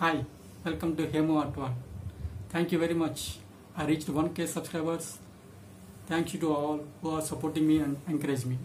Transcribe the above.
Hi, welcome to Hemu Art World. Thank you very much. I reached 1k subscribers. Thank you to all who are supporting me and encourage me.